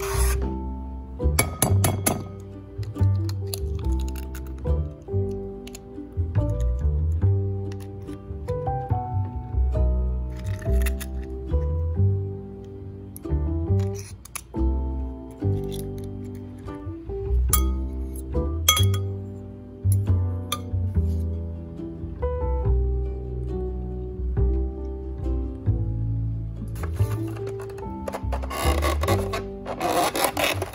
you